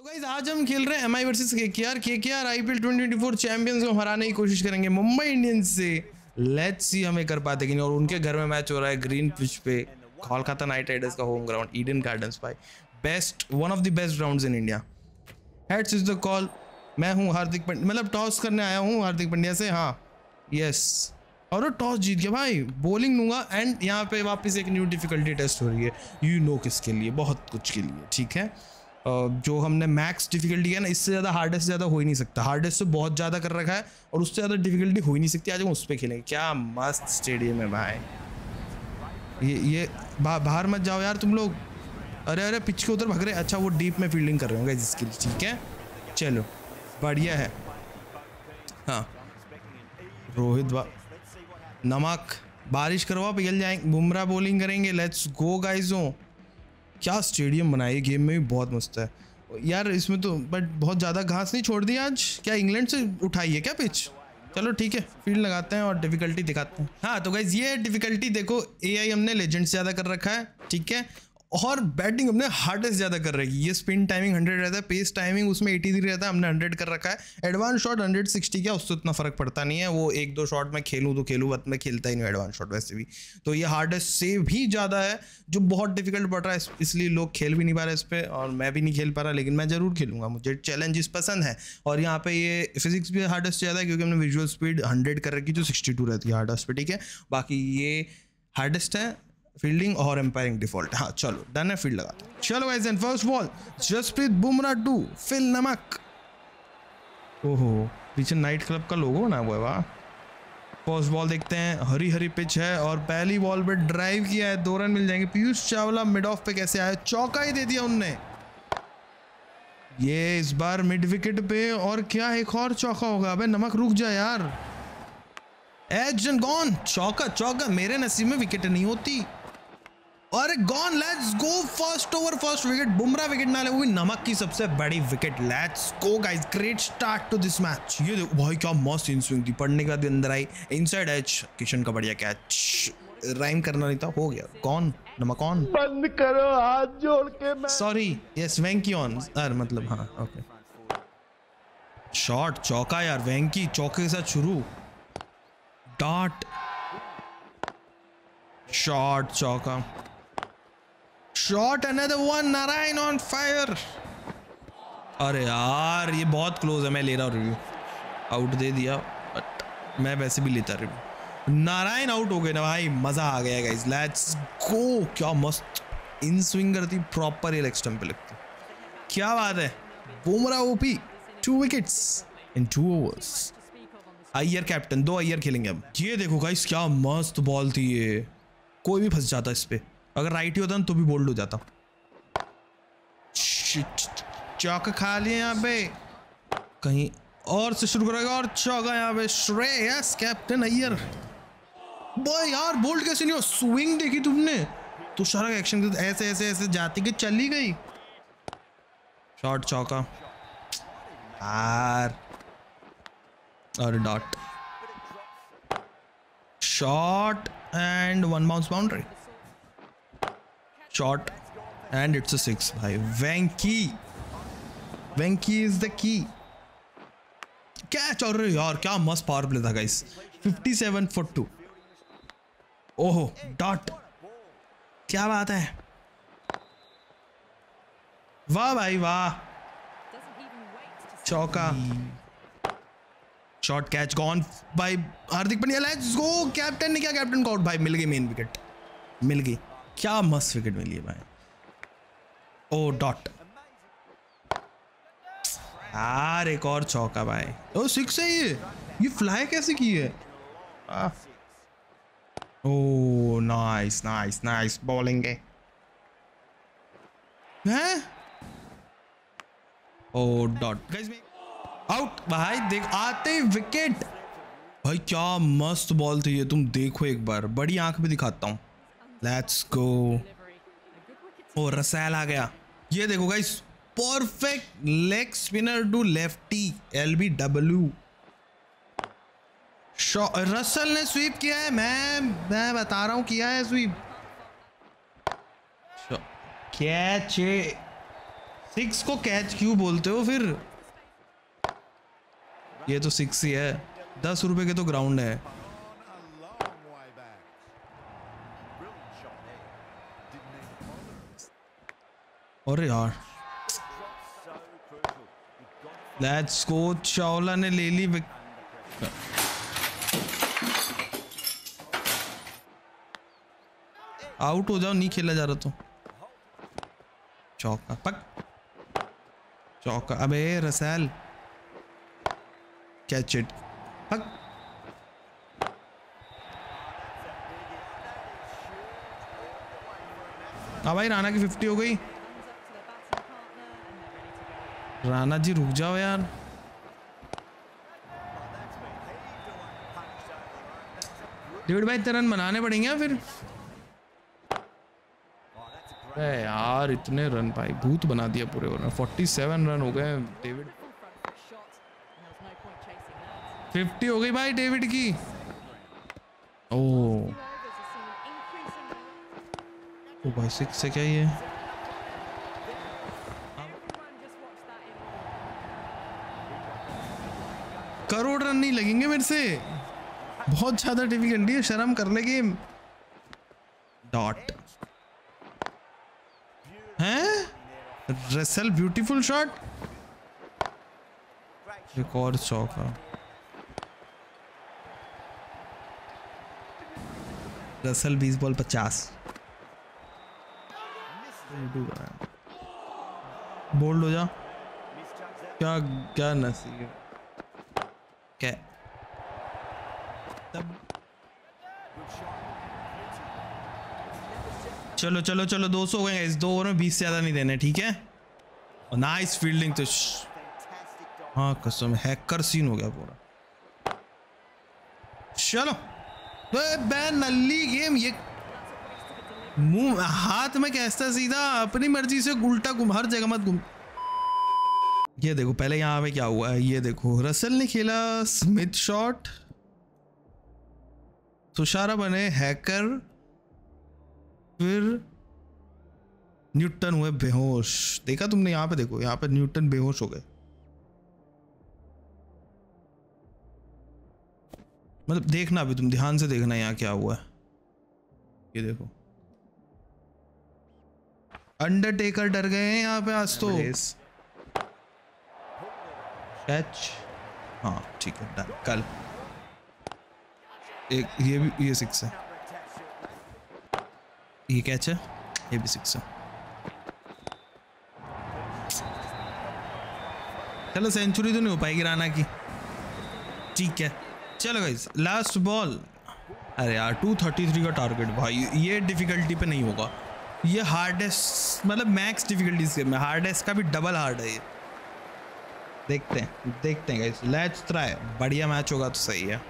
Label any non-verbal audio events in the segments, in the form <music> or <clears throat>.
तो गाइज़ आज हम खेल रहे हैं एम आई वर्सेज के K R K K R I P L twenty twenty four champions को हराने की कोशिश करेंगे मुंबई इंडियंस से। लेट्स सी हमें कर पाते कि नहीं। और उनके घर में मैच हो रहा है ग्रीन पिच पे कोलकाता नाइट राइडर्स का home ground Eden Gardens by best one of the best grounds in India heads is the call मैं हूँ हार्दिक पांड्या मतलब टॉस करने आया हूँ हार्दिक पंड्या से हाँ। यस और वो टॉस जीत गया भाई। बॉलिंग लूँगा एंड यहाँ पे वापस एक न्यू डिफिकल्टी टेस्ट हो रही है। यू नो किसके लिए? बहुत कुछ के लिए, ठीक है? जो हमने मैक्स डिफिकल्टी किया ना इससे ज़्यादा हार्डेस्ट ज़्यादा हो ही नहीं सकता। हार्डेस्ट से बहुत ज़्यादा कर रखा है और उससे ज़्यादा डिफिकल्टी हो ही नहीं सकती आज हम उस पर खेलेंगे। क्या मस्त स्टेडियम है भाई। ये ये बा, बाहर मत जाओ यार तुम लोग। अरे अरे पिच के उधर भग रहे अच्छा वो डीप में फील्डिंग कर रहे होंगे जिसके लिए ठीक है? चलो बढ़िया है। हाँ। रोहित बा नमक बारिश करवा पिघल जाएँगे बुमराह बॉलिंग करेंगे। लेट्स गो गाइजों क्या स्टेडियम बनाया ये गेम में भी बहुत मस्त है। यार, इसमें तो बट बहुत ज़्यादा घास नहीं छोड़ दी आज? क्या इंग्लैंड से उठाई है क्या पिच चलो ठीक है फ़ील्ड लगाते हैं और डिफिकल्टी दिखाते हैं। हाँ तो गाइज़ ये डिफिकल्टी देखो एआई हमने लेजेंड से ज़्यादा कर रखा है, ठीक है? और बैटिंग हमने हार्डेस्ट ज़्यादा कर रखी है। ये स्पिन टाइमिंग हंड्रेड रहता है पेस टाइमिंग उसमें एटी थ्री रहता है, हमने हंड्रेड कर रखा है। एडवांस शॉट हंड्रेड सिक्सटी का उससे उतना फ़र्क पड़ता नहीं है। वो एक दो शॉट में खेलूँ तो खेलूँ बट मैं खेलता ही नहीं एडवांस शॉट वैसे भी। तो ये हार्डेस्ट से भी ज़्यादा है, जो बहुत डिफ़िकल्ट पड़ रहा है इसलिए लोग खेल भी नहीं पा रहे इस पर और मैं भी नहीं खेल पा रहा, लेकिन मैं ज़रूर खेलूँगा। मुझे चैलेंजेस पसंद है। और यहाँ पे ये फिजिक्स भी हार्डेस्ट ज़्यादा है, क्योंकि हमने विजुअल स्पीड हंड्रेड कर रखी, जो सिक्सटी रहती है हार्डेस्ट पर ठीक है? बाकी ये हार्डेस्ट है फील्डिंग और एम्पायरिंग डिफ़ॉल्ट हाँ चलो, डन है फ़ील्ड लगाते। चलो guys and first ball Jasprit Bumrah to Phil नमक ओहो, पीछे नाइट क्लब का लोगो बना हुआ है, वाह। फ़र्स्ट बॉल देखते हैं, हरी हरी पिच है और पहली बॉल पे ड्राइव किया है, दो रन मिल जाएँगे। पीयूष चावला मिड ऑफ़ पे कैसे आया? चौका ही दे दिया उनने। ये इस बार मिड विकेट पे और क्या एक और चौका होगा? अबे नमक रुक जा यार। एज गॉन चौका चौका, मेरे नसीब में विकेट नहीं होती। अरे gone let's go first over first wicket Bumrah wicket ना ले वो भी नमक की सबसे बड़ी wicket let's go guys great start to this match ये देखो भाई क्या मस्त इन स्विंग थी. पढ़ने के बाद अंदर आई. इनसाइड एज किशन का बढ़िया कैच राइम करना नहीं था हो गया. कौन नमक ऑन बंद करो हाथ जोड़ के मैं सॉरी यस वेंकी ऑन अरे मतलब हाँ ओके शॉट चौका यार वेंकी चौके के साथ शुरू. डॉट शॉट चौका shot another one Narine on fire अरे यार, ये बहुत क्लोज है, मैं ले रहा हूँ रिव्यू आउट दे दिया बट मैं वैसे भी लेता रिव्यू नारायण आउट हो गए ना भाई, मज़ा आ गया गाइस लेट्स गो क्या मस्त इन स्विंग करती प्रॉपर ये स्टंप पे लगती। क्या बात है। Bumrah OP two wickets in two overs Iyer captain दो अय्यर खेलेंगे अब। ये देखो गाइस क्या मस्त बॉल थी ये। कोई भी फंस जाता इस पे। अगर राइट ही होता ना तो भी बोल्ड हो जाता। चौक खा लिए यहाँ पे। कहीं और से शुरू करेगा और चौका यहाँ पे। श्रेयस कैप्टन अय्यर। बॉय यार बोल्ड कैसे नहीं हो? स्विंग देखी तुमने? तुषारा का एक्शन ऐसे ऐसे ऐसे जाती कि चली गई। शॉट चौका। यार। और dot shot and one bounce boundary shot and it's six भाई वेंकी वेंकी इज़ द की क्या चल रही यार? क्या मस्त पावर प्ले था गाइस 57 फॉर टू ओहो डॉट क्या बात है? वाह भाई, वाह. चौका. शॉट कैच गॉन भाई Hardik Pandya let's go captain ने क्या कैप्टन को आउट भाई मिल गई मेन विकेट मिल गई. क्या मस्त विकेट मिली है भाई। ओ डॉट यार, एक और चौका भाई। ओ सिक्स है ये। ये फ्लाई कैसे की है? ओ नाइस नाइस नाइस बॉलिंग है। हैं? ओ डॉट आउट भाई, देख, आते विकेट भाई, क्या मस्त बॉल थी ये, तुम देखो एक बार। बड़ी आँख में दिखाता हूँ। लेट्स गो ओ रसैल आ गया। ये देखो guys perfect leg spinner to lefty L B W Russell ने स्वीप किया है, मैं मैं बता रहा हूँ, किया है स्वीप कैच सिक्स को कैच क्यों बोलते हो फिर? ये तो सिक्स ही है। दस रुपए के तो ग्राउंड है। अरे यार। लेट्स गो चावला ने ले ली आउट हो जाओ, नहीं खेला जा रहा तो। चौका, पक। चौका, अबे, रसैल। कैच इट पक। हाँ भाई, राणा की फिफ्टी हो गई। राणा जी, रुक जाओ यार। डेविड भाई इतने रन बनाने पड़ेंगे फिर? अरे यार, इतने रन भाई, भूत बना दिया पूरे ओवर में। 47 रन हो गए, डेविड। 50 हो गई भाई, डेविड की। ओ। ओ भाई सिक्स से क्या ये? करोड़ रन नहीं लगेंगे मेरे से। बहुत ज़्यादा डिफिकल्टी है, शर्म कर ले गेम डॉट हैं? रसल ब्यूटीफुल शॉट और चौका रसल बीस बॉल पचास। बोल्ड हो जा। क्या क्या नसीब तब चलो चलो चलो, दो सौ गए, इस दो ओवर में बीस से ज़्यादा नहीं देने, ठीक है? और नाइस फील्डिंग तो हाँ कसम हैकर सीन हो गया पूरा। चलो। बैन नल्ली गेम ये मुँह हाथ में कैसा सीधा, अपनी मर्ज़ी से उल्टा घूम हर जगह मत घूम। ये देखो, पहले यहाँ पे क्या हुआ है? ये देखो, रसल ने खेला स्मिथ शॉट। तुषारा बने हैकर। फिर न्यूटन हुए बेहोश। देखा तुमने? यहाँ पे देखो, यहाँ पे न्यूटन बेहोश हो गए। मतलब देखना भी तुम ध्यान से देखना यहाँ क्या हुआ है। ये देखो। अंडरटेकर डर गए हैं यहाँ पे आज तो। कैच हाँ ठीक है डन कल। एक, ये भी, ये सिक्स है। ये कैच है, ये भी सिक्स है। चलो सेंचुरी तो नहीं हो पाएगी राना की। ठीक है। चलो गाइस लास्ट बॉल अरे यार 233 का टारगेट भाई, ये डिफिकल्टी पे नहीं होगा। ये हार्डेस्ट मतलब मैक्स डिफ़िकल्टीज इसके में हार्डेस्ट का भी डबल हार्ड है ये। देखते हैं देखते हैं लेट्स ट्राई बढ़िया मैच होगा तो सही है.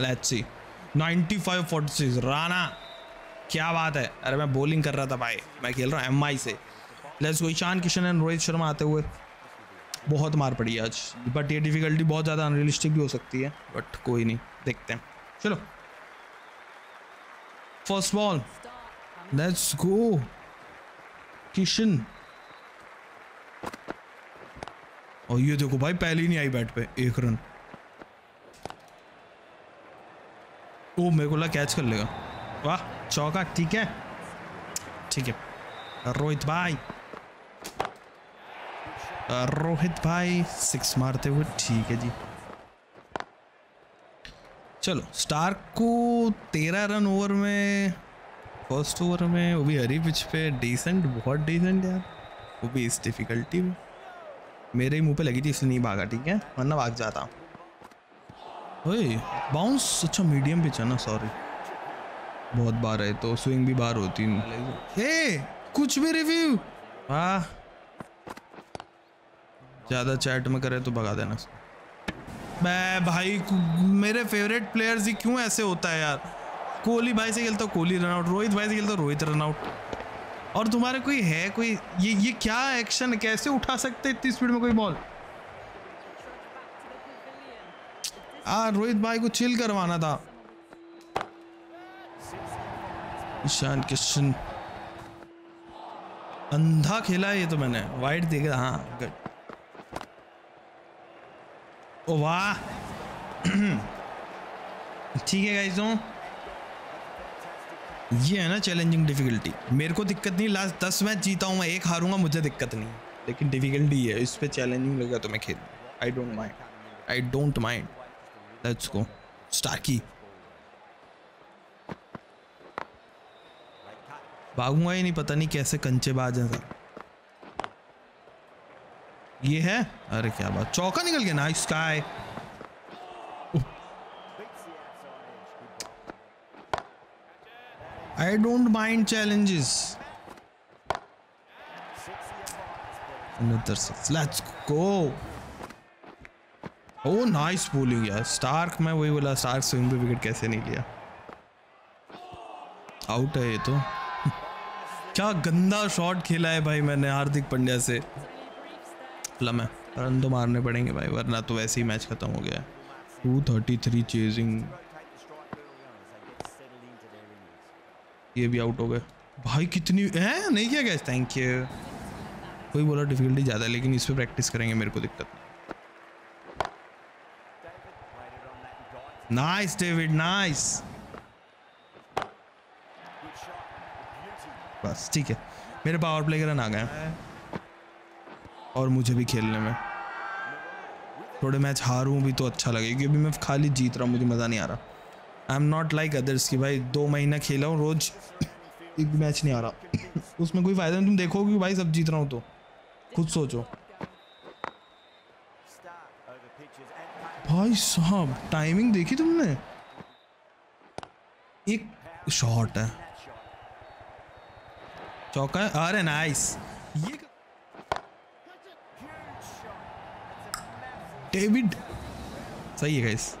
लेट्स सी 95 46 राणा, क्या बात है? अरे मैं बॉलिंग कर रहा था भाई. मैं खेल रहा हूँ एम से. Let's go Ishan, Kishan and Rohit Sharma आते हुए. बहुत मार पड़ी आज. बट ये डिफिकल्टी बहुत ज़्यादा अनरियलिस्टिक भी हो सकती है. बट कोई नहीं. देखते हैं. चलो. First ball let's go Kishan. और ये देखो भाई, पहले ही नहीं आई बैट पे, एक रन ओ, मेरे को कैच कर लेगा। वाह, चौका, ठीक है। ठीक है। रोहित भाई। रोहित भाई सिक्स मारते हुए, ठीक है जी। चलो स्टार्क को तेरह रन ओवर में फ़र्स्ट ओवर में, वो भी हरी पिच पे डिसेंट बहुत डिसेंट यार। वो भी इस डिफिकल्टी में। मेरे ही मुँह पे लगी थी, इसलिए नहीं भागा, ठीक है? वरना भाग जाता। ओए बाउंस अच्छा मीडियम पिच है ना सॉरी बहुत बार है तो स्विंग भी बार होती है, कुछ भी रिव्यू हाँ ज़्यादा चैट में करे तो भगा देना। मैं भाई, मेरे फेवरेट प्लेयर्स ही क्यों ऐसे होता है यार? कोहली भाई से खेलता कोहली रन आउट रोहित भाई से खेलता रोहित रन आउट और तुम्हारे कोई है कोई, ये ये क्या एक्शन कैसे उठा सकते इतनी स्पीड में कोई बॉल आ रोहित भाई को चिल करवाना था। ईशान किशन अंधा खेला है ये तो मैंने। वाइट देखा हाँ गुड ओ वाह। <clears throat> ठीक है गाइस तो। ये है ना चैलेंजिंग डिफिकल्टी मेरे को दिक्कत नहीं लास्ट दस मैच जीता हूँ मैं, एक हारूँगा, मुझे दिक्कत नहीं। लेकिन डिफिकल्टी है, इस पे चैलेंजिंग लगा तो मैं खेल I don't mind I don't mind let's go Starky भागूँगा ही नहीं, पता नहीं कैसे कंचे बाज हैं सर ये है? अरे क्या बात। चौका निकल गया nice Sky I don't mind challenges let's go oh nice bowling यार. स्टार्क मैं वही बोला स्टार्क स्विंग पे विकेट कैसे नहीं लिया? आउट है ये तो. <laughs> क्या गंदा शॉट खेला है भाई मैंने हार्दिक पंड्या से. लम है रन तो मारने पड़ेंगे भाई, वरना तो वैसे ही मैच खत्म हो गया टू थर्टी थ्री चेजिंग ये भी आउट हो गए। भाई कितनी, है? नहीं किया गया थैंक यू कोई बोला डिफिकल्टी ज़्यादा है लेकिन इस पर प्रैक्टिस करेंगे, मेरे को दिक्कत नहीं। नाइस डेविड नाइस बस, ठीक है। मेरे पावर प्ले के रन आ गए और मुझे भी खेलने में। थोड़े मैच हारूं भी तो अच्छा लगे क्योंकि मैं खाली जीत रहा हूँ, मुझे मज़ा नहीं आ रहा। I am not like others की भाई दो महीना खेला हूँ, रोज एक भी मैच नहीं आ रहा। उसमें कोई फ़ायदा नहीं, तुम देखोगे भाई सब जीत रहा हूँ तो। खुद सोचो। भाई साहब टाइमिंग देखी तुमने? एक शॉट है। चौका है? अरे नाइस ये डेविड सही है गाइस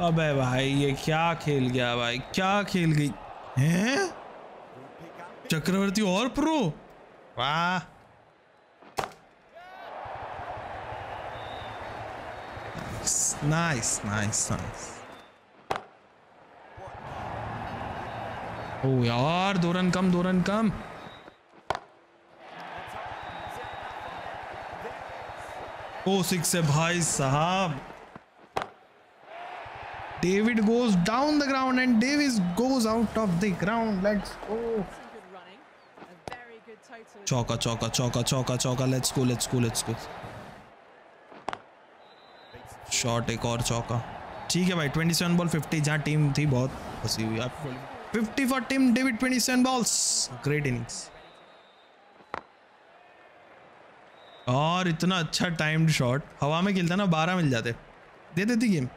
अबे भाई, ये क्या खेल गया भाई? क्या खेल गई? हैं? चक्रवर्ती और प्रो वाह। नाइस नाइस नाइस ओ यार दो रन कम दो रन कम। ओ सिक्स है भाई साहब। David goes down the ground and Davis goes out of the ground. Let's go. चौका चौका चौका चौका चौका. Let's go let's go let's go shot एक और चौका. ठीक है भाई 27 बॉल 50 जहाँ टीम थी बहुत फंसी हुई। आप 50 for team David 27 balls great innings और इतना अच्छा टाइम्ड शॉट हवा में खेलता ना 12 मिल जाते। दे देती गेम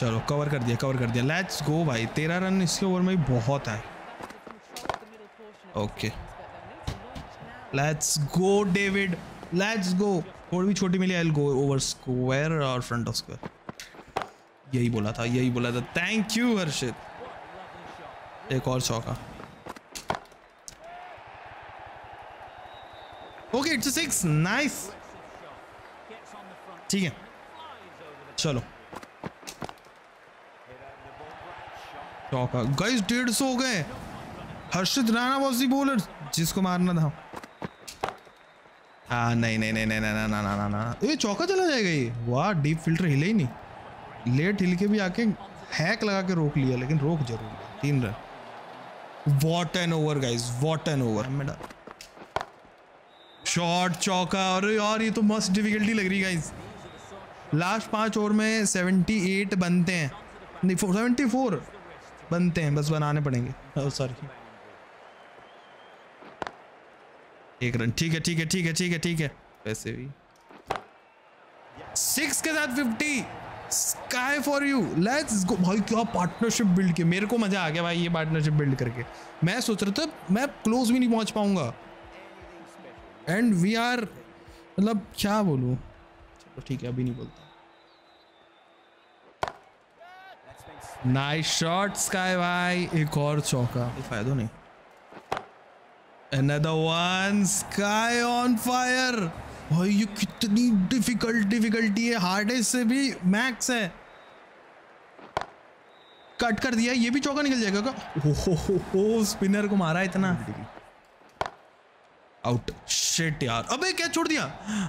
चलो कवर कर दिया कवर कर दिया। लेट्स गो भाई। तेरह रन इसके ओवर में बहुत है। Okay let's go David let's go थोड़ी भी छोटी मिली आई गो ओवर स्क्वायर और फ्रंट ऑफ़ स्क्वायर यही बोला था, यही बोला था। Thank you Harshit. एक और चौका ओके इट्स सिक्स नाइस ठीक है। चलो। चौका गाइस डेढ़ सौ हो गए। Harshit Rana was the bowler जिसको मारना था। हाँ नहीं नहीं नहीं नहीं ना ना ना ना ये चौका चला जाएगा ये। वाह डीप फ़िल्टर हिले ही नहीं। लेट हिल के भी आके हैक लगा के रोक लिया लेकिन रोक ज़रूर तीन run. What an over guys what an over मेरा शॉट चौका अरे यार ये तो मस्त डिफिकल्टी लग रही गाइज़ लास्ट पाँच ओवर में 78 बनते हैं। नहीं 74 बनते हैं, बस बनाने पड़ेंगे। सॉरी एक रन, ठीक है ठीक है ठीक है ठीक है ठीक है। वैसे भी। सिक्स के साथ fifty Sky for you let's go भाई, क्या पार्टनरशिप बिल्ड किया? मेरे को मज़ा आ गया भाई ये पार्टनरशिप बिल्ड करके। मैं सोच रहा था, मैं क्लोज भी नहीं पहुँच पाऊँगा। एंड वी आर मतलब क्या बोलूँ? चलो, ठीक है, अभी नहीं बोलता। नाइस शॉट स्काई भाई। एक और चौका। फ़ायदा नहीं। Another one, sky on fire. भाई ये कितनी डिफ़िकल्ट डिफिकल्टी है हार्डेस्ट से भी मैक्स है। कट कर दिया ये भी चौका निकल जाएगा का हो हो हो हो स्पिनर को मारा इतना। आउट शिट यार। अबे कैच छोड़ दिया।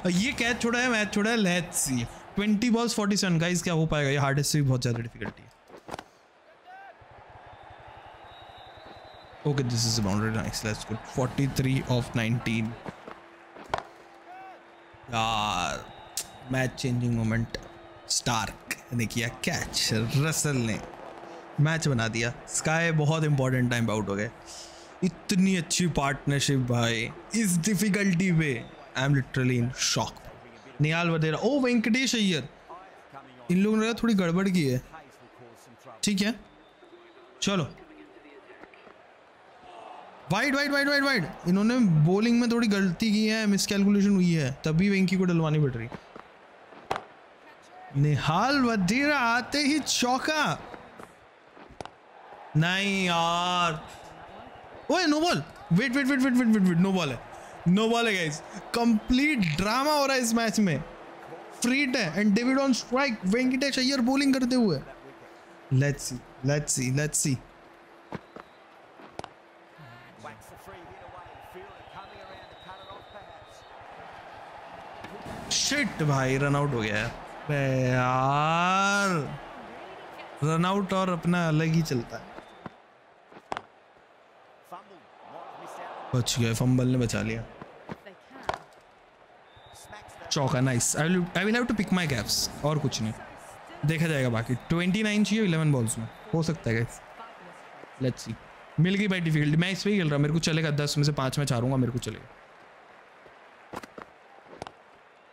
ये कैच छोड़ा है मैच छोड़ा है लेट्स सी 20 बॉल्स 47 गाइस क्या हो पाएगा? ये हार्डेस्ट से भी बहुत ज़्यादा डिफिकल्टी है। Okay, this is boundary. Nice. Let's go. 43 of 19. यार मैच चेंजिंग मोमेंट स्टार्क ने किया कैच रसल ने मैच बना दिया. स्काई बहुत इंपॉर्टेंट टाइम आउट हो गए. इतनी अच्छी पार्टनरशिप भाई. इस डिफिकल्टी पे. I am literally in shock Nihal Wadhera. Oh Venkatesh Iyer. इन लोगों ने थोड़ी गड़बड़ की है. ठीक है? चलो. Wide wide wide wide wide इन्होंने बॉलिंग में थोड़ी गलती की है मिसकैलकुलेशन हुई है, तभी वेंकी को डलवानी पड़ रही। निहाल वधीरा आते ही चौका। नहीं यार। ओए no ball wait wait wait wait wait wait wait no ball है। नो बॉल है गाइस कंप्लीट ड्रामा हो रहा है इस मैच में। फ्रीट है and David on strike Venkatesh Iyer bowling करते हुए। Let's see let's see let's see shit भाई रन आउट हो गया यार। रन आउट और अपना अलग ही चलता है। बच गया फंबल ने बचा लिया। चौका nice I will I will have to pick my gaps और कुछ नहीं। देखा जाएगा बाकी। 29 चाहिए 11 बॉल्स में। हो सकता है गाइस लेट्स सी मिल गई भाई डिफिकल्टी मैं इस पे ही खेल रहा हूँ। मेरे को चलेगा 10 में से 5 में चारूँगा मेरे को चलेगा।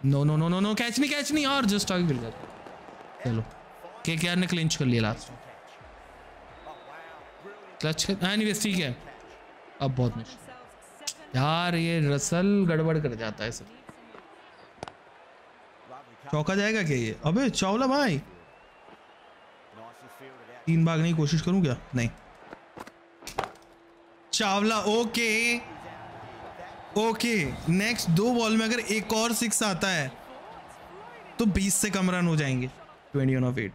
No no no no no catch नहीं कैच नहीं और जस्ट आगे गिर गया चलो। के के ने क्लिंच कर लिया लास्ट में क्लच नहीं ठीक है। अब बहुत मुश्किल। यार, ये रसल गड़बड़ कर जाता है सब। चौका जाएगा क्या ये? अबे, चावला भाई. तीन भागने की कोशिश करूँ क्या? नहीं। चावला ओके ओके नेक्स्ट दो बॉल में अगर एक और सिक्स आता है तो 20 से कम रन हो जाएँगे। 21 of 8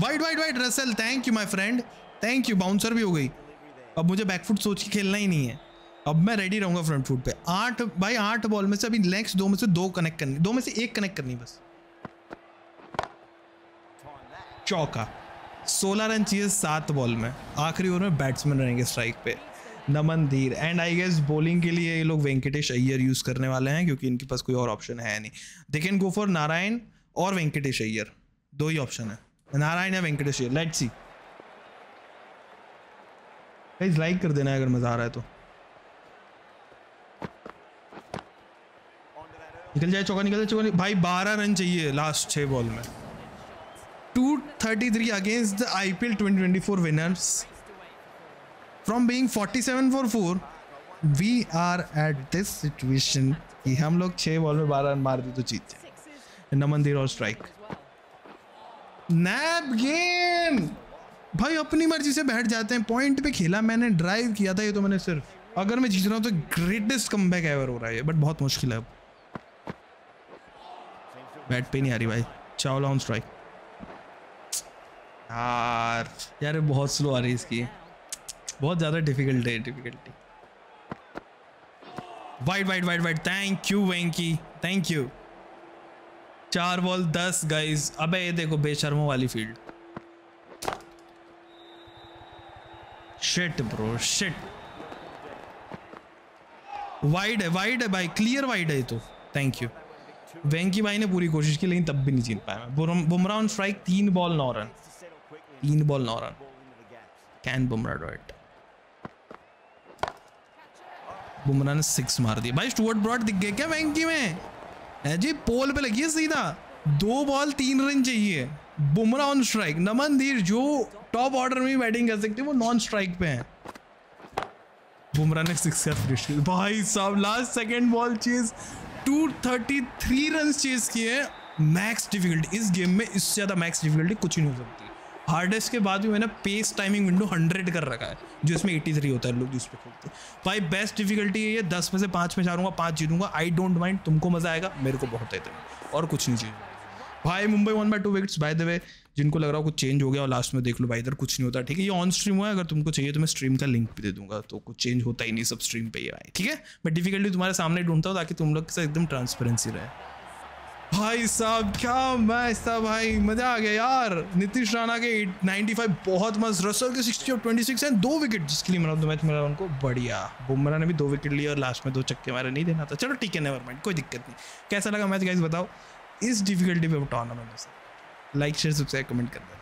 wide wide wide Russell thank you my friend thank you bouncer भी हो गई। अब मुझे बैकफुट सोच के खेलना ही नहीं है। अब मैं रेडी रहूँगा फ्रंट फुट पे। आठ, भाई आठ बॉल में से अभी नेक्स्ट दो में से दो कनेक्ट करनी। दो में से एक कनेक्ट करनी बस। चौका। सोलह रन चाहिए सात बॉल में। आखिरी ओवर में बैट्समैन रहेंगे स्ट्राइक पे। नमन धीर एंड आई गेस बॉलिंग के लिए ये लोग वेंकटेश अय्यर यूज़ करने वाले हैं, क्योंकि इनके पास कोई और ऑप्शन है नहीं। They can go for Narine और वेंकटेश अय्यर। दो ही ऑप्शन है। नारायण या Venkatesh Iyer. Let's see guys like कर देना अगर मज़ा आ रहा है तो। निकल जाए, चौका निकल जाए, चौका भाई, बारह रन चाहिए लास्ट छह बॉल में। 233 against the IPL 2024 winners. From being 47 for 4, we are at this situation कि हम लोग छह बॉल में बारह रन मार दी तो जीत जाए। नमन देर और स्ट्राइक नैप गेम भाई अपनी मर्ज़ी से बैठ जाते हैं। पॉइंट पे खेला मैंने ड्राइव किया था ये तो मैंने सिर्फ़ अगर मैं जीत रहा हूँ तो ग्रेटेस्ट कम बैक एवर हो रहा है बट बहुत मुश्किल है अब। बैट पे नहीं आ रही भाई। चावला ऑन स्ट्राइक यार यार बहुत स्लो आ रही है इसकी। बहुत ज़्यादा डिफ़िकल्ट है difficulty wide wide wide wide thank you Venky thank you चार बॉल दस गाइज़ अबे, ये देखो, बेशर्मो वाली field shit bro shit wide है वाइड है भाई. क्लियर वाइड है तो. थैंक यू वेंकी भाई ने पूरी कोशिश की, लेकिन तब भी नहीं जीत पाया मैं. बुमराह ऑन स्ट्राइक तीन बॉल नौ रन. तीन ball now run. Can Bumrah do it Bumrah ने सिक्स मार दिया। भाई स्टुअर्ट ब्रॉड दिख गए क्या वेंकी में? जी पोल पे लगी है सीधा। दो बॉल तीन रन चाहिए। बुमराह ऑन स्ट्राइक नमन धीर जो टॉप ऑर्डर में बैटिंग कर सकते हैं, वो नॉन स्ट्राइक पे हैं। बुमराह ने सिक्स का फिनिश भाई साहब last second ball chase 233 run chase किए मैक्स डिफिकल्टी इस गेम में इससे ज़्यादा मैक्स डिफिकल्टी कुछ नहीं हो सकती। हार्डेस्ट के बाद भी मैंने पेस टाइमिंग विंडो 100 कर रखा है, जो इसमें 83 होता है, लोग जिस पे खेलते हैं। भाई बेस्ट डिफिकल्टी ये दस में से पाँच में चारूँगा पाँच जीतूँगा आई डोंट माइंड तुमको मज़ा आएगा, मेरे को बहुत है और कुछ नहीं चाहिए। भाई Mumbai one by two wickets by the way जिनको लग रहा हो कुछ चेंज हो गया, और लास्ट में देख लो, भाई, इधर कुछ नहीं होता, ठीक है, ये ऑन स्ट्रीम हुआ है, अगर तुमको चाहिए तो मैं स्ट्रीम का लिंक भी दे दूँगा तो कुछ चेंज होता ही नहीं सब स्ट्रीम पे ही भाई ठीक है? मैं डिफिकल्टी तुम्हारे सामने ढूंढता हूँ, ताकि तुम लोग के साथ एकदम ट्रांसपेरेंसी रहे। भाई साहब, क्या मैच था भाई? मज़ा आ गया यार। नीतीश राणा के 95 बहुत मस्त रसल के 60 और 26 हैं। दो विकेट जिसके लिए मैन ऑफ़ द मैच मिला, उनको बढ़िया। बुमराह ने भी दो विकेट लिए और लास्ट में दो चक्के मारे, नहीं देना था। चलो ठीक है नेवर माइंड कोई दिक्कत नहीं। कैसा लगा मैच गाइस बताओ? इस डिफिकल्टी पे टूर्नामेंट में लाइक शेयर सब्सक्राइब कमेंट कर देना